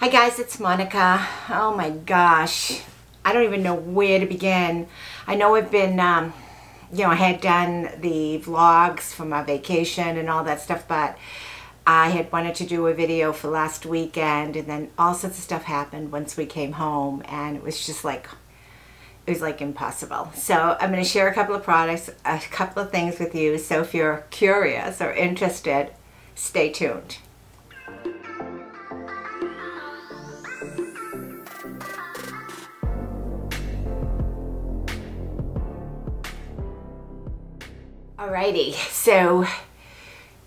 Hi guys, it's Monika. Oh my gosh, I don't even know where to begin. I know I've been, um, you know, I had done the vlogs from my vacation and all that stuff, but I had wanted to do a video for last weekend and then all sorts of stuff happened once we came home and it was just like, it was like impossible. So I'm going to share a couple of products, a couple of things with you. So if you're curious or interested, stay tuned. Alrighty, so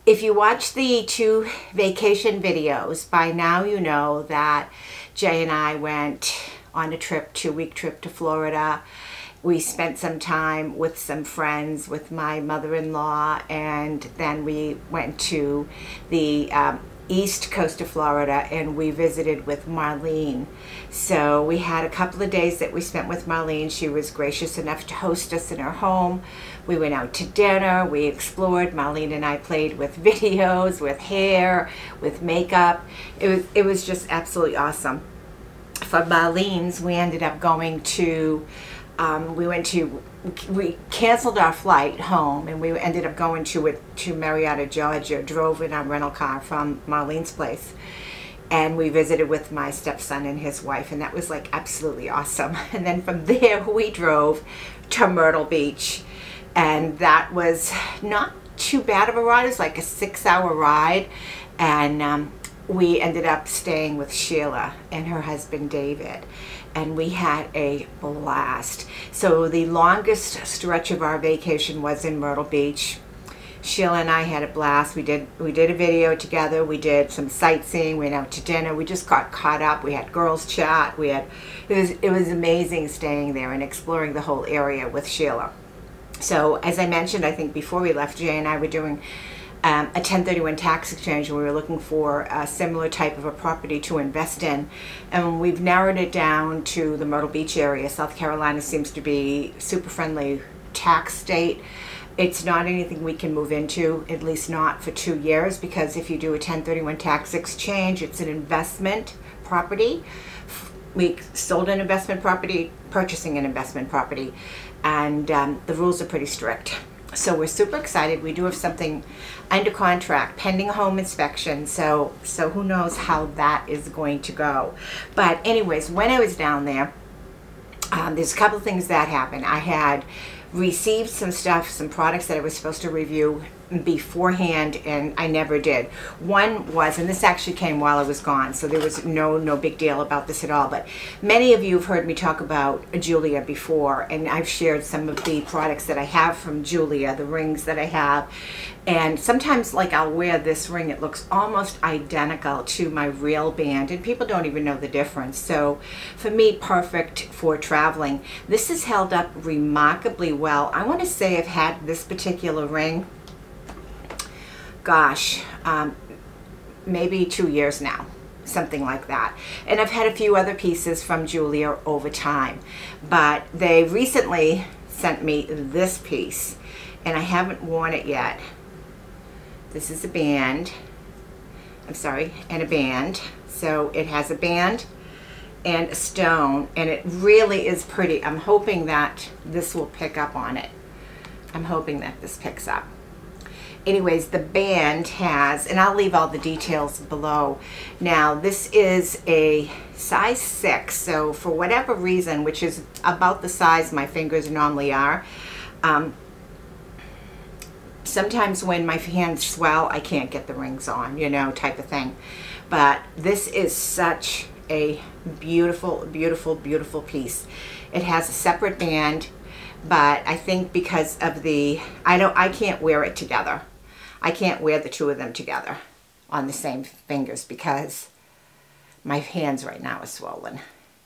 if you watch the two vacation videos, by now you know that Jay and I went on a trip, two week trip to Florida. We spent some time with some friends, with my mother-in-law, and then we went to the um, east coast of Florida and we visited with Marlene. So we had a couple of days that we spent with Marlene. She was gracious enough to host us in her home. We went out to dinner, we explored. Marlene and I played with videos, with hair, with makeup. It was, it was just absolutely awesome. For Marlene's, we ended up going to um, we went to we canceled our flight home and we ended up going to it to Marietta, Georgia. Drove in our rental car from Marlene's place, and we visited with my stepson and his wife, and that was like absolutely awesome. And then from there we drove to Myrtle Beach, and that was not too bad of a ride. It was like a six-hour ride, and um, we ended up staying with Sheila and her husband David and we had a blast. So the longest stretch of our vacation was in Myrtle Beach. Sheila and I had a blast. We did we did a video together. We did some sightseeing. We went out to dinner. We just got caught up. We had girls chat. We had it was it was amazing staying there and exploring the whole area with Sheila. So as I mentioned, I think before we left, Jay and I were doing um, a 1031 tax exchange and we were looking for a similar type of a property to invest in. And we've narrowed it down to the Myrtle Beach area. South Carolina seems to be super friendly tax state. It's not anything we can move into, at least not for two years, because if you do a 1031 tax exchange, it's an investment property. We sold an investment property, purchasing an investment property, and um, the rules are pretty strict. So we're super excited. We do have something under contract, pending home inspection. So, so who knows how that is going to go. But anyways, when I was down there, um, there's a couple things that happened. I had received some stuff, some products that I was supposed to review beforehand and I never did. One was, and this actually came while I was gone, so there was no no big deal about this at all, but many of you have heard me talk about Jeulia before and I've shared some of the products that I have from Jeulia, the rings that I have, and sometimes like I'll wear this ring, it looks almost identical to my real band and people don't even know the difference. So for me, perfect for traveling. This has held up remarkably well. I want to say I've had this particular ring gosh, um, maybe two years now, something like that. And I've had a few other pieces from Jeulia over time, but they recently sent me this piece and I haven't worn it yet. This is a band, I'm sorry, and a band. So it has a band and a stone and it really is pretty. I'm hoping that this will pick up on it. I'm hoping that this picks up anyways, the band has, and I'll leave all the details below. Now, this is a size 6, so for whatever reason, which is about the size my fingers normally are, um, sometimes when my hands swell, I can't get the rings on, you know, type of thing. But this is such a beautiful, beautiful, beautiful piece. It has a separate band, but I think because of the, I don't, I can't wear it together. I can't wear the two of them together on the same fingers because my hands right now are swollen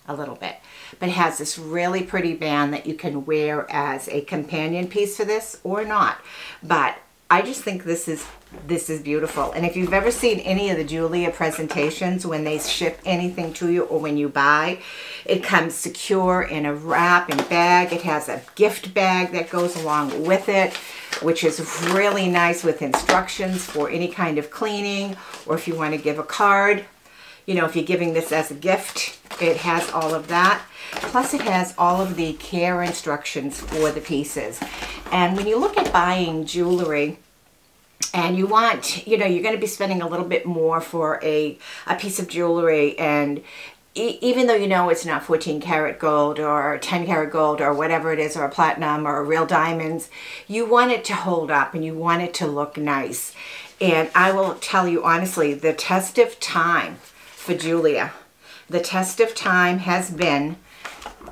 a little bit. But it has this really pretty band that you can wear as a companion piece for this or not. But I just think this is this is beautiful. And if you've ever seen any of the Jeulia presentations when they ship anything to you or when you buy, it comes secure in a wrap and bag. It has a gift bag that goes along with it, which is really nice with instructions for any kind of cleaning or if you want to give a card you know, if you're giving this as a gift, it has all of that. Plus it has all of the care instructions for the pieces. And when you look at buying jewelry, and you want, you know, you're going to be spending a little bit more for a, a piece of jewelry and even though you know it's not 14 karat gold or 10 karat gold or whatever it is or a platinum or real diamonds, you want it to hold up and you want it to look nice. And I will tell you honestly, the test of time for Jeulia, the test of time has been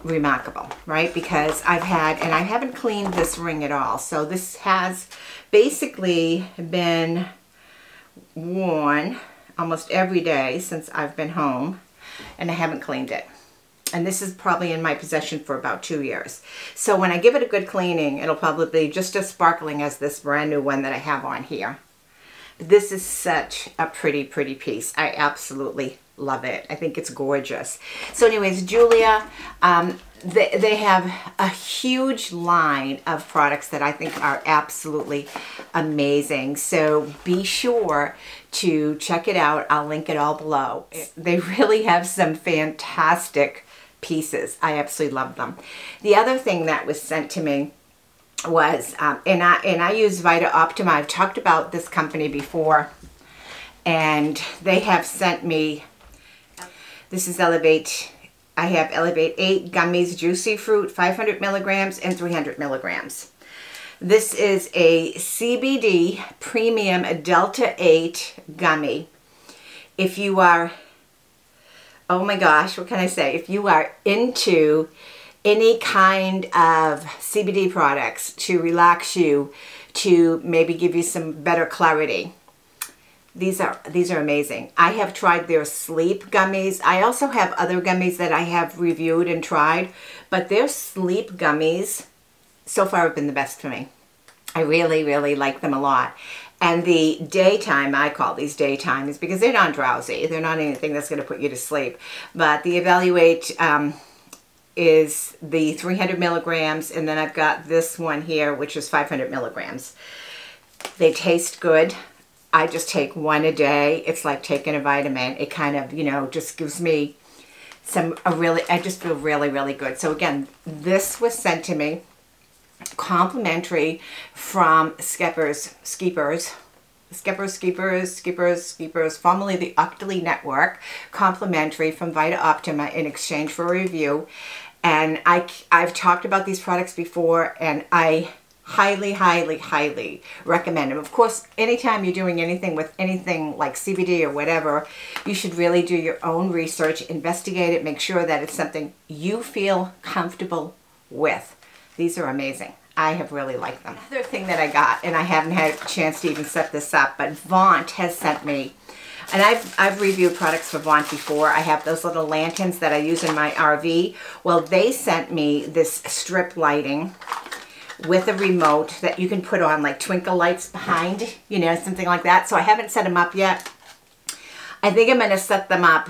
remarkable, right? Because I've had, and I haven't cleaned this ring at all. So this has basically been worn almost every day since I've been home and I haven't cleaned it. And this is probably in my possession for about two years. So when I give it a good cleaning, it'll probably be just as sparkling as this brand new one that I have on here. This is such a pretty, pretty piece. I absolutely love it. I think it's gorgeous. So anyways, Jeulia, um, they, they have a huge line of products that I think are absolutely amazing. So be sure to check it out. I'll link it all below. They really have some fantastic pieces. I absolutely love them. The other thing that was sent to me was, um, and, I, and I use VidaOptima. I've talked about this company before, and they have sent me, this is Elev8, I have Elevate 8 Gummies Juicy Fruit, 500 milligrams and 300 milligrams. This is a CBD Premium Delta 8 gummy. If you are, oh my gosh, what can I say? If you are into any kind of CBD products to relax you, to maybe give you some better clarity. These are these are amazing. I have tried their sleep gummies. I also have other gummies that I have reviewed and tried, but their sleep gummies so far have been the best for me. I really, really like them a lot. And the daytime, I call these daytimes because they're not drowsy. They're not anything that's going to put you to sleep. But the Evaluate um, is the 300 milligrams and then I've got this one here which is 500 milligrams. They taste good. I just take one a day. It's like taking a vitamin. It kind of, you know, just gives me some, a really, I just feel really, really good. So again, this was sent to me complimentary from Skeppers, Skeepers, Skippers, Skeepers, Skippers, Skeepers, formerly the Octoly Network, complimentary from VidaOptima in exchange for a review. And I, I've talked about these products before and I highly, highly, highly recommend them. Of course, anytime you're doing anything with anything like CBD or whatever, you should really do your own research, investigate it, make sure that it's something you feel comfortable with. These are amazing. I have really liked them. Another thing that I got, and I haven't had a chance to even set this up, but Vont has sent me and I've, I've reviewed products for Vont before. I have those little lanterns that I use in my RV. Well, they sent me this strip lighting with a remote that you can put on like twinkle lights behind, you know, something like that. So I haven't set them up yet. I think I'm going to set them up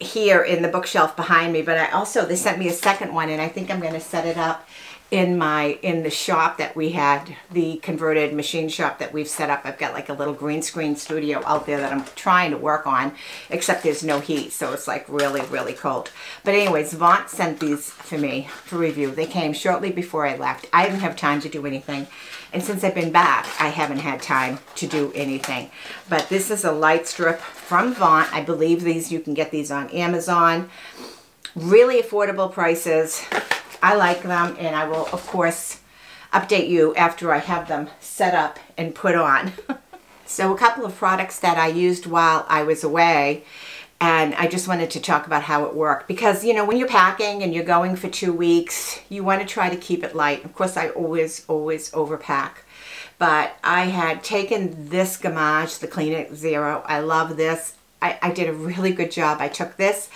here in the bookshelf behind me, but I also, they sent me a second one and I think I'm going to set it up in my in the shop that we had the converted machine shop that we've set up. I've got like a little green screen studio out there that I'm trying to work on except there's no heat so it's like really really cold. But anyways Vont sent these for me for review. They came shortly before I left. I didn't have time to do anything and since I've been back I haven't had time to do anything. But this is a light strip from Vont. I believe these you can get these on Amazon. Really affordable prices I like them and I will, of course, update you after I have them set up and put on. so a couple of products that I used while I was away and I just wanted to talk about how it worked. Because you know when you're packing and you're going for two weeks you want to try to keep it light. Of course I always always overpack. But I had taken this Gamage the It Zero. I love this. I, I did a really good job. I took this.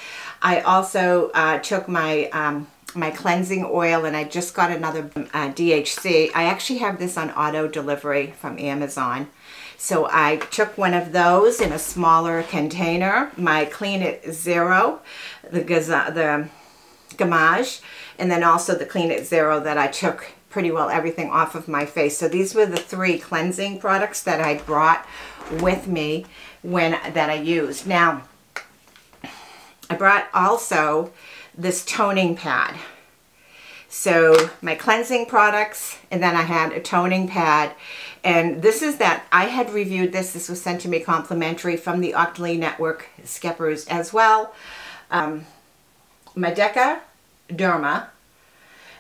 I also uh, took my um, my cleansing oil and I just got another uh, DHC. I actually have this on auto delivery from Amazon. So I took one of those in a smaller container, my Clean It Zero, the, the Gamage, and then also the Clean It Zero that I took pretty well everything off of my face. So these were the three cleansing products that I brought with me when that I used. Now, I brought also this toning pad. So my cleansing products, and then I had a toning pad. And this is that, I had reviewed this. This was sent to me complimentary from the Octoly Network Skeppers as well. Um, Madeca Derma.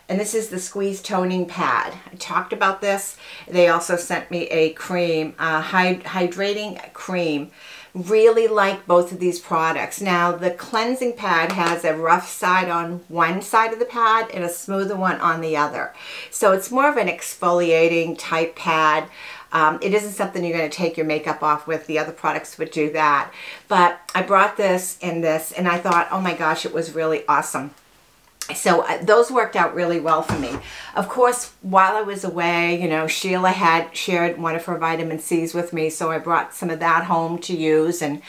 And this is the Squeeze Toning Pad. I talked about this. They also sent me a cream, a hydrating cream really like both of these products. Now the cleansing pad has a rough side on one side of the pad and a smoother one on the other. So it's more of an exfoliating type pad. Um, it isn't something you're going to take your makeup off with. The other products would do that. But I brought this and this and I thought, oh my gosh, it was really awesome so uh, those worked out really well for me. Of course, while I was away, you know, Sheila had shared one of her vitamin C's with me, so I brought some of that home to use. And,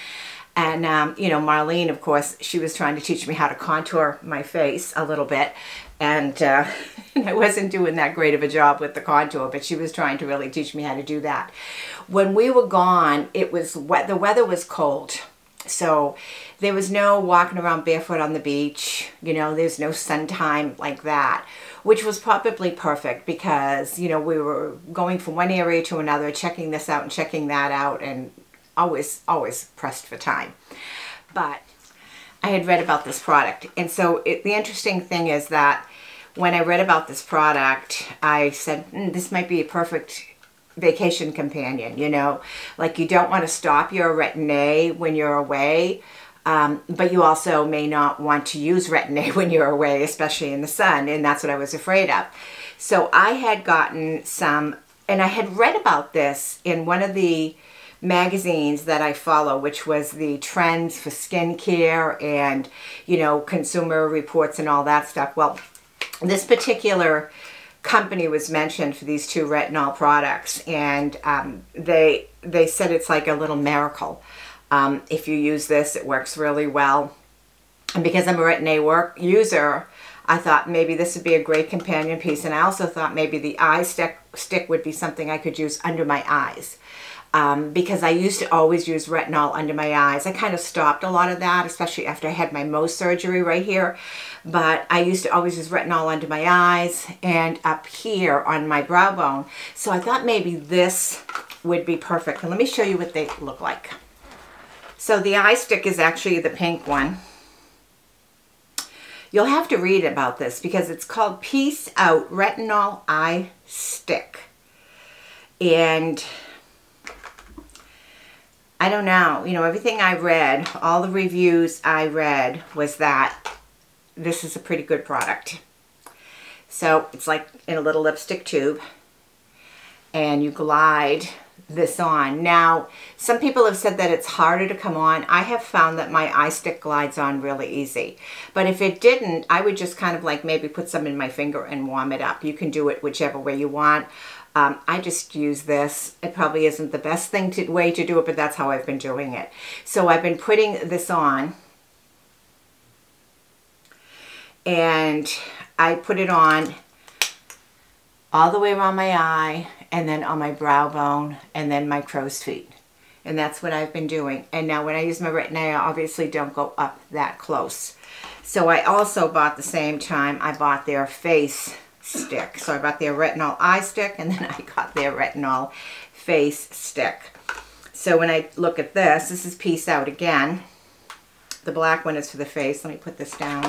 and um, you know, Marlene, of course, she was trying to teach me how to contour my face a little bit. And, uh, I wasn't doing that great of a job with the contour, but she was trying to really teach me how to do that. When we were gone, it was wet. The weather was cold. So there was no walking around barefoot on the beach. You know, there's no sun time like that, which was probably perfect because, you know, we were going from one area to another, checking this out and checking that out and always, always pressed for time. But I had read about this product. And so it, the interesting thing is that when I read about this product, I said, mm, this might be a perfect vacation companion, you know, like you don't want to stop your retin-A when you're away, um, but you also may not want to use retin-A when you're away, especially in the sun, and that's what I was afraid of. So I had gotten some, and I had read about this in one of the magazines that I follow, which was the trends for skincare and, you know, consumer reports and all that stuff. Well, this particular company was mentioned for these two retinol products and um, they they said it's like a little miracle. Um, if you use this it works really well. And because I'm a retin-A work user I thought maybe this would be a great companion piece and I also thought maybe the eye stick, stick would be something I could use under my eyes um, because I used to always use retinol under my eyes. I kind of stopped a lot of that, especially after I had my Mohs surgery right here. But I used to always use retinol under my eyes and up here on my brow bone. So I thought maybe this would be perfect. And let me show you what they look like. So the eye stick is actually the pink one. You'll have to read about this because it's called Peace Out Retinol Eye Stick. And I don't know, you know, everything I read, all the reviews I read was that this is a pretty good product. So it's like in a little lipstick tube and you glide this on. Now, some people have said that it's harder to come on. I have found that my eye stick glides on really easy. But if it didn't, I would just kind of like maybe put some in my finger and warm it up. You can do it whichever way you want. Um, I just use this. It probably isn't the best thing to, way to do it, but that's how I've been doing it. So I've been putting this on. And I put it on all the way around my eye and then on my brow bone and then my crow's feet. And that's what I've been doing. And now when I use my retin-A, I obviously don't go up that close. So I also bought the same time, I bought their face stick. So I bought their retinol eye stick and then I got their retinol face stick. So when I look at this, this is Peace Out again. The black one is for the face. Let me put this down.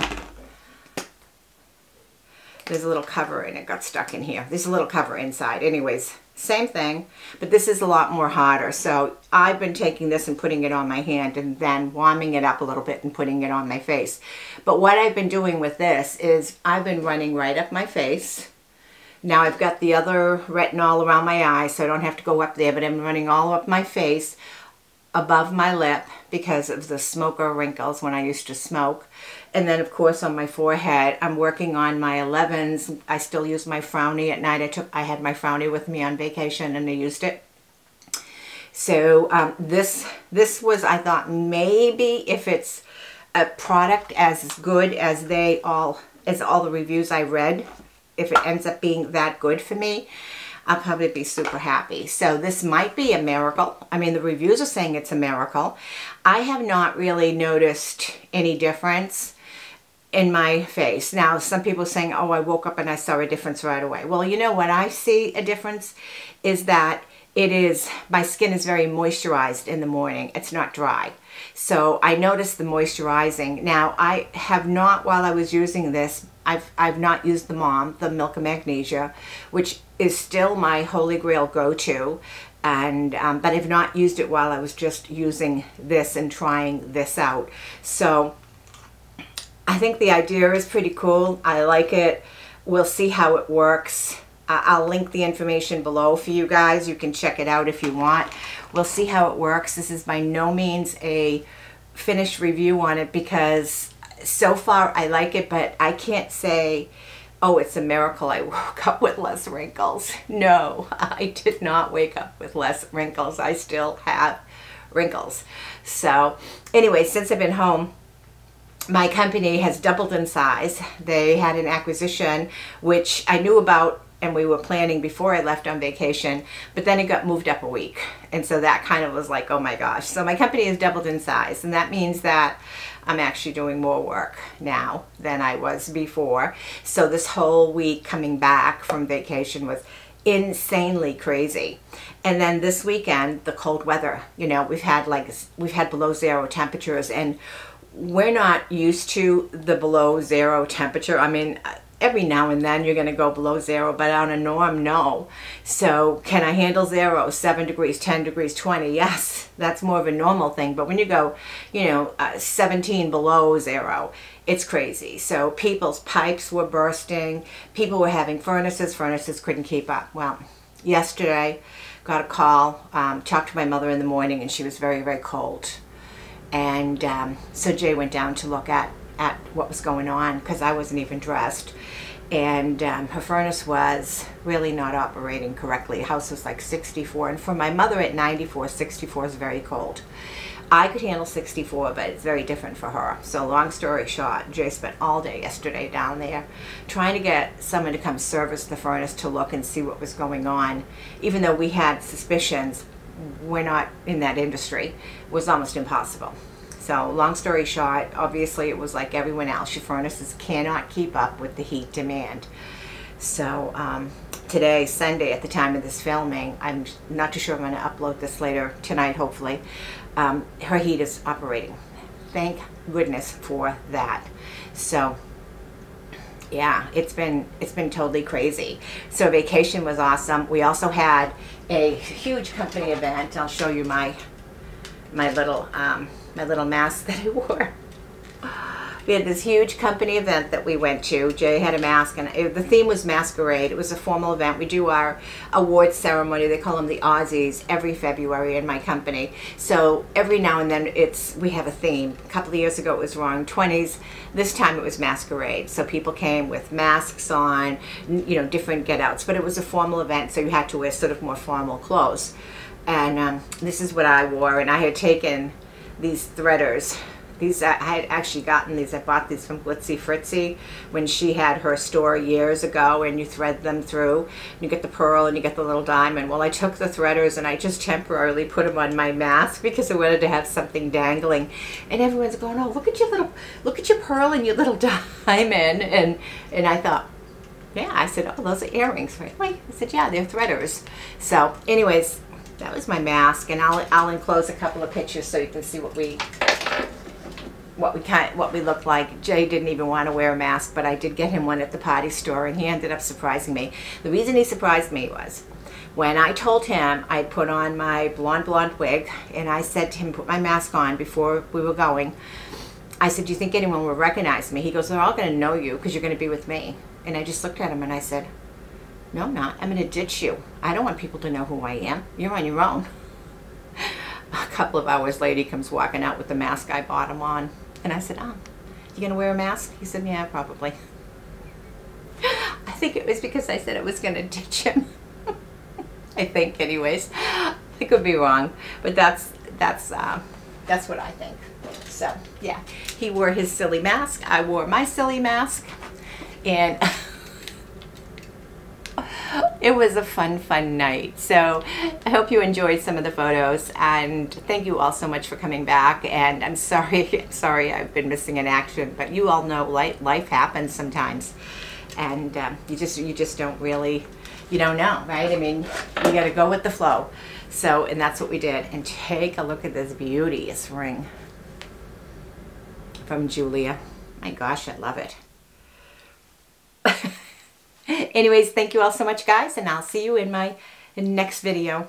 There's a little cover and it got stuck in here. There's a little cover inside. Anyways, same thing, but this is a lot more hotter. So I've been taking this and putting it on my hand and then warming it up a little bit and putting it on my face. But what I've been doing with this is I've been running right up my face. Now I've got the other retinol around my eye, so I don't have to go up there, but I'm running all up my face above my lip because of the smoker wrinkles when I used to smoke. And then of course on my forehead, I'm working on my 11s. I still use my frowny at night. I took, I had my frowny with me on vacation and I used it. So um, this, this was, I thought maybe if it's a product as good as they all, as all the reviews I read, if it ends up being that good for me, I'll probably be super happy. So this might be a miracle. I mean, the reviews are saying it's a miracle. I have not really noticed any difference in my face. Now, some people saying, oh, I woke up and I saw a difference right away. Well, you know what I see a difference is that it is, my skin is very moisturized in the morning. It's not dry. So I noticed the moisturizing. Now, I have not, while I was using this, I've, I've not used the Mom, the Milk of Magnesia, which is still my holy grail go-to. And, um, but I've not used it while I was just using this and trying this out. So I think the idea is pretty cool. I like it. We'll see how it works. I'll link the information below for you guys. You can check it out if you want. We'll see how it works. This is by no means a finished review on it because so far I like it, but I can't say, oh, it's a miracle I woke up with less wrinkles. No, I did not wake up with less wrinkles. I still have wrinkles. So anyway, since I've been home, my company has doubled in size. They had an acquisition, which I knew about and we were planning before I left on vacation, but then it got moved up a week. And so that kind of was like, oh my gosh. So my company has doubled in size, and that means that I'm actually doing more work now than I was before. So this whole week coming back from vacation was insanely crazy. And then this weekend, the cold weather, you know, we've had like, we've had below zero temperatures and we're not used to the below zero temperature. I mean, every now and then you're going to go below zero, but on a norm, no. So can I handle zero, seven degrees, 10 degrees, 20? Yes, that's more of a normal thing. But when you go, you know, uh, 17 below zero, it's crazy. So people's pipes were bursting. People were having furnaces. Furnaces couldn't keep up. Well, yesterday, got a call, um, talked to my mother in the morning, and she was very, very cold. And um, so Jay went down to look at at what was going on because I wasn't even dressed. And um, her furnace was really not operating correctly. The house was like 64. And for my mother at 94, 64 is very cold. I could handle 64, but it's very different for her. So long story short, Jay spent all day yesterday down there trying to get someone to come service the furnace to look and see what was going on. Even though we had suspicions, we're not in that industry, it was almost impossible. So long story short, obviously it was like everyone else. Your furnaces cannot keep up with the heat demand. So um, today, Sunday, at the time of this filming, I'm not too sure I'm going to upload this later tonight, hopefully. Um, her heat is operating. Thank goodness for that. So yeah, it's been it's been totally crazy. So vacation was awesome. We also had a huge company event. I'll show you my my little um, my little mask that I wore. We had this huge company event that we went to. Jay had a mask, and it, the theme was masquerade. It was a formal event. We do our awards ceremony. They call them the Aussies every February in my company. So every now and then, it's we have a theme. A couple of years ago, it was wrong Twenties. This time, it was masquerade. So people came with masks on, you know, different get-outs. But it was a formal event, so you had to wear sort of more formal clothes. And um, this is what I wore, and I had taken these threaders. These I had actually gotten these. I bought these from Glitzy Fritzy when she had her store years ago, and you thread them through. You get the pearl and you get the little diamond. Well, I took the threaders and I just temporarily put them on my mask because I wanted to have something dangling. And everyone's going, "Oh, look at your little, look at your pearl and your little diamond." And and I thought, yeah. I said, "Oh, those are earrings, right?" I said, "Yeah, they're threaders." So, anyways, that was my mask, and I'll, I'll enclose a couple of pictures so you can see what we what we kind what we look like. Jay didn't even want to wear a mask, but I did get him one at the potty store, and he ended up surprising me. The reason he surprised me was when I told him I put on my blonde blonde wig, and I said to him, put my mask on before we were going. I said, do you think anyone will recognize me? He goes, they're all going to know you because you're going to be with me. And I just looked at him and I said, no, I'm not. I'm going to ditch you. I don't want people to know who I am. You're on your own. A couple of hours later, he comes walking out with the mask I bought him on. And I said, oh, you going to wear a mask? He said, yeah, probably. I think it was because I said I was going to ditch him. I think, anyways. I could be wrong, but that's that's uh, that's what I think. So yeah, he wore his silly mask. I wore my silly mask, and it was a fun, fun night. So I hope you enjoyed some of the photos and thank you all so much for coming back. And I'm sorry, sorry I've been missing in action, but you all know life, life happens sometimes. And um, you just you just don't really, you don't know, right? I mean, you got to go with the flow. So, and that's what we did. And take a look at this beauteous ring from Jeulia. My gosh, I love it. Anyways, thank you all so much, guys, and I'll see you in my next video.